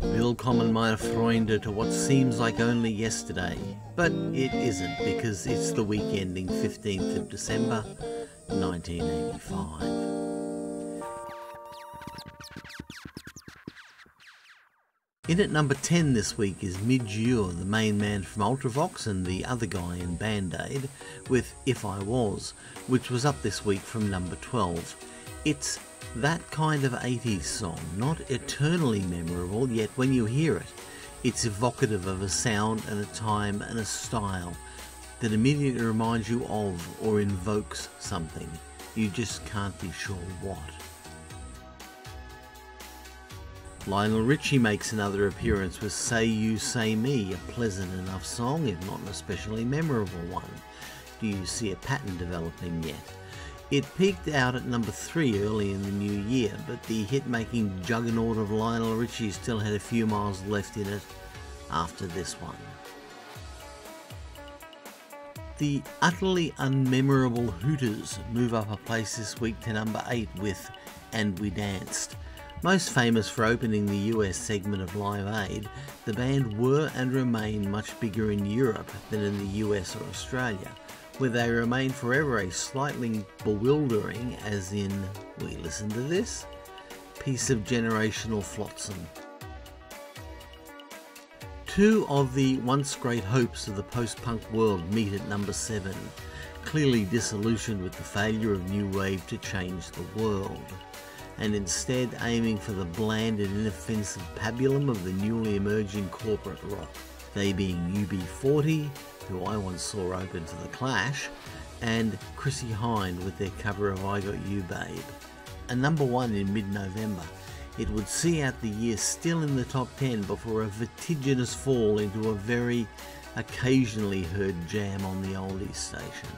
Willkommen meine Freunde to what seems like only yesterday, but it isn't because it's the week ending 15th of December 1985. In at number 10 this week is Midge Ure, the main man from Ultravox and the other guy in Band Aid, with If I Was, which was up this week from number 12. It's that kind of 80s song, not eternally memorable, yet when you hear it, it's evocative of a sound and a time and a style that immediately reminds you of or invokes something. You just can't be sure what. Lionel Richie makes another appearance with Say You Say Me, a pleasant enough song, if not an especially memorable one. Do you see a pattern developing yet? It peaked out at number 3 early in the new year, but the hit making juggernaut of Lionel Richie still had a few miles left in it after this one. The utterly unmemorable Hooters move up a place this week to number 8 with And We Danced. Most famous for opening the US segment of Live Aid, the band were and remain much bigger in Europe than in the US or Australia where they remain forever a slightly bewildering, as in, we listen to this, piece of generational flotsam. Two of the once great hopes of the post punk world meet at number seven, clearly disillusioned with the failure of New Wave to change the world, and instead aiming for the bland and inoffensive pabulum of the newly emerging corporate rock, they being UB40, who I once saw open to The Clash, and Chrissie Hynde with their cover of I Got You Babe. A number one in mid November, it would see out the year still in the top 10 before a vertiginous fall into a very occasionally heard jam on the oldies station.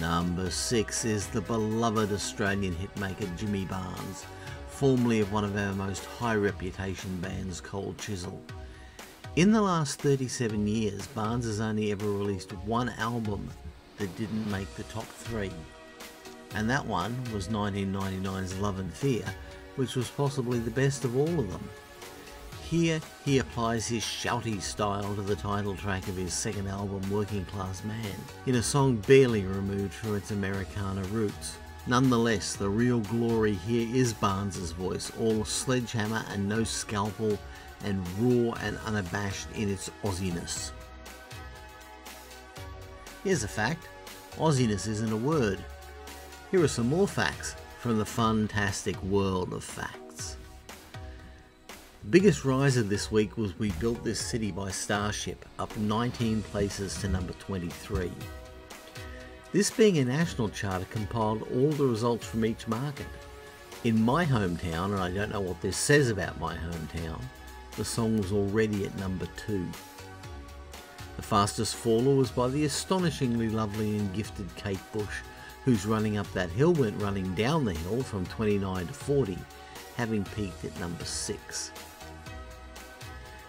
Number 6 is the beloved Australian hitmaker Jimmy Barnes, formerly of one of our most high reputation bands, Cold Chisel. In the last 37 years, Barnes has only ever released one album that didn't make the top three. And that one was 1999's Love and Fear, which was possibly the best of all of them. Here, he applies his shouty style to the title track of his second album, Working Class Man, in a song barely removed from its Americana roots. Nonetheless, the real glory here is Barnes's voice, all sledgehammer and no scalpel and raw and unabashed in its Aussiness. Here's a fact Aussiness isn't a word. Here are some more facts from the fantastic world of facts. The biggest riser this week was We Built This City by Starship, up 19 places to number 23. This being a national charter compiled all the results from each market. In my hometown, and I don't know what this says about my hometown, the song was already at number two. The fastest faller was by the astonishingly lovely and gifted Kate Bush, whose Running Up That Hill went running down the hill from 29 to 40, having peaked at number 6.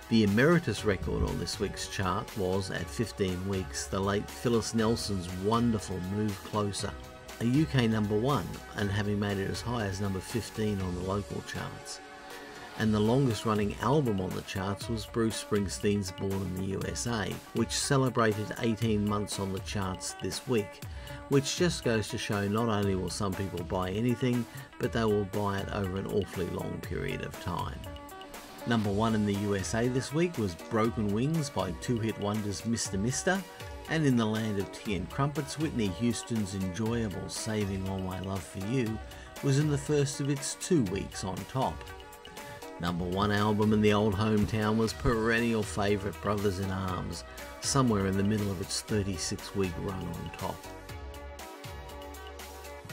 The emeritus record on this week's chart was, at 15 weeks, the late Phyllis Nelson's wonderful Move Closer, a UK number 1 and having made it as high as number 15 on the local charts and the longest running album on the charts was Bruce Springsteen's Born in the USA, which celebrated 18 months on the charts this week, which just goes to show not only will some people buy anything, but they will buy it over an awfully long period of time. Number one in the USA this week was Broken Wings by two hit wonders Mr. Mister, and in the land of tea and crumpets, Whitney Houston's enjoyable Saving All My Love for You was in the first of its two weeks on top. Number one album in the old hometown was perennial favourite Brothers in Arms, somewhere in the middle of its 36 week run on top.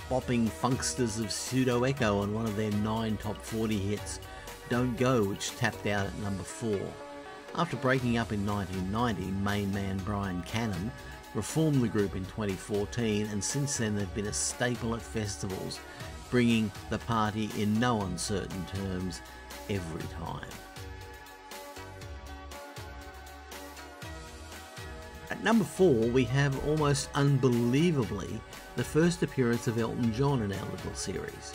Bopping funksters of Pseudo Echo on one of their nine top 40 hits, Don't Go, which tapped out at number 4. After breaking up in 1990, main man Brian Canham reformed the group in 2014 and since then they've been a staple at festivals, bringing the party in no uncertain terms every time. At number four, we have almost unbelievably the first appearance of Elton John in our little series.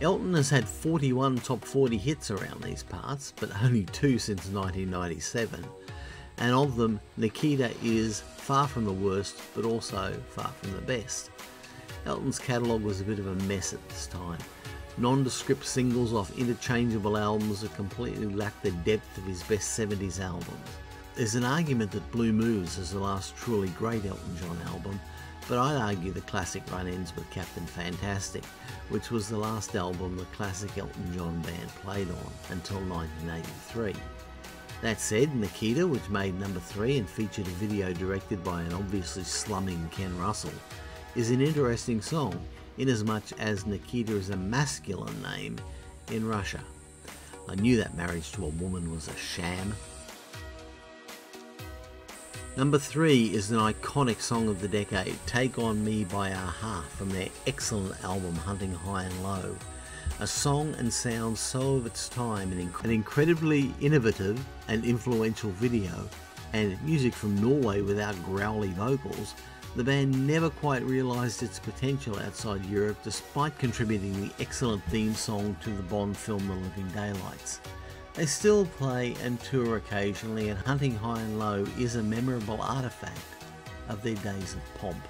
Elton has had 41 top 40 hits around these parts, but only two since 1997, and of them, Nikita is far from the worst, but also far from the best. Elton's catalogue was a bit of a mess at this time. Nondescript singles off interchangeable albums that completely lacked the depth of his best 70s albums. There's an argument that Blue Moves is the last truly great Elton John album, but I'd argue the classic run ends with Captain Fantastic, which was the last album the classic Elton John band played on until 1983. That said, Nikita, which made number 3 and featured a video directed by an obviously slumming Ken Russell, is an interesting song inasmuch as Nikita is a masculine name in Russia. I knew that marriage to a woman was a sham, Number three is an iconic song of the decade, Take On Me by a-ha from their excellent album Hunting High and Low. A song and sound so of its time, an, inc- an incredibly innovative and influential video, and music from Norway without growly vocals, the band never quite realised its potential outside Europe despite contributing the excellent theme song to the Bond film The Living Daylights. They still play and tour occasionally, and Hunting High and Low is a memorable artifact of their days of pomp.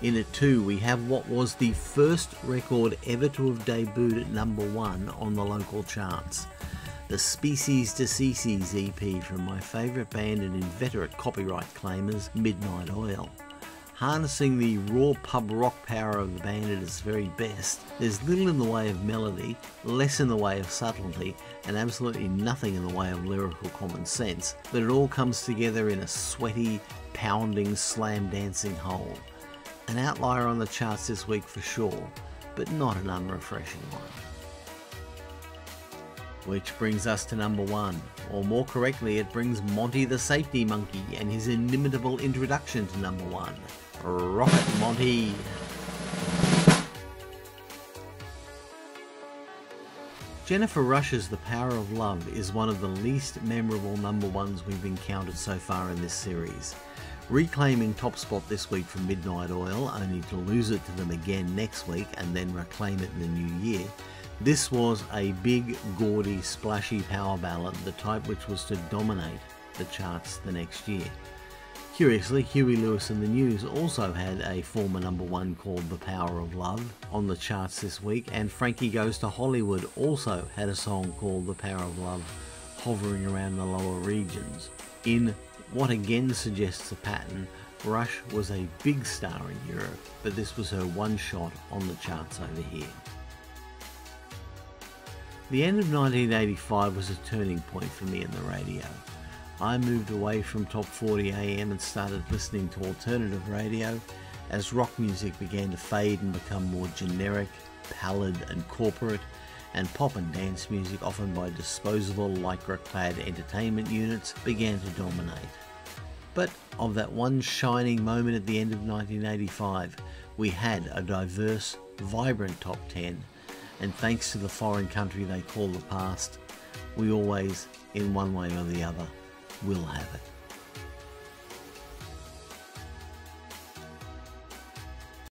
In it too, we have what was the first record ever to have debuted at number one on the local charts. The Species Deceases EP from my favourite band and inveterate copyright claimers, Midnight Oil harnessing the raw pub rock power of the band at its very best. There's little in the way of melody, less in the way of subtlety, and absolutely nothing in the way of lyrical common sense, but it all comes together in a sweaty, pounding, slam dancing whole. An outlier on the charts this week for sure, but not an unrefreshing one. Which brings us to number one, or more correctly, it brings Monty the Safety Monkey and his inimitable introduction to number one. Rocket Monty. Jennifer Rush's The Power of Love is one of the least memorable number ones we've encountered so far in this series. Reclaiming top spot this week from Midnight Oil, only to lose it to them again next week and then reclaim it in the new year, this was a big, gaudy, splashy power ballad, the type which was to dominate the charts the next year. Curiously, Huey Lewis and the News also had a former number one called The Power of Love on the charts this week, and Frankie Goes to Hollywood also had a song called The Power of Love hovering around the lower regions. In what again suggests a pattern, Rush was a big star in Europe, but this was her one shot on the charts over here. The end of 1985 was a turning point for me in the radio. I moved away from top 40 AM and started listening to alternative radio as rock music began to fade and become more generic, pallid, and corporate, and pop and dance music, often by disposable lycra clad entertainment units, began to dominate. But of that one shining moment at the end of 1985, we had a diverse, vibrant top 10, and thanks to the foreign country they call the past, we always, in one way or the other, will have it.